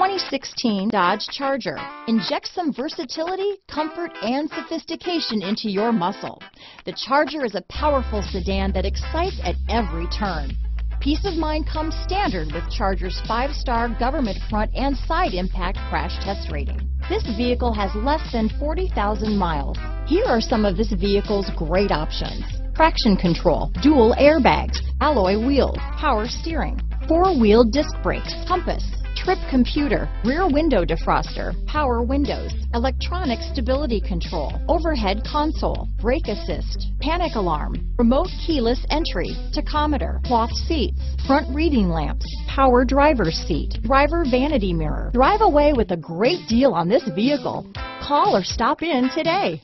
2016 Dodge Charger. Inject some versatility, comfort, and sophistication into your muscle. The Charger is a powerful sedan that excites at every turn. Peace of mind comes standard with Charger's five-star government front and side impact crash test rating. This vehicle has less than 40,000 miles. Here are some of this vehicle's great options. Traction control, dual airbags, alloy wheels, power steering, four-wheel disc brakes, compass, trip computer, rear window defroster, power windows, electronic stability control, overhead console, brake assist, panic alarm, remote keyless entry, tachometer, cloth seats, front reading lamps, power driver's seat, driver vanity mirror. Drive away with a great deal on this vehicle. Call or stop in today.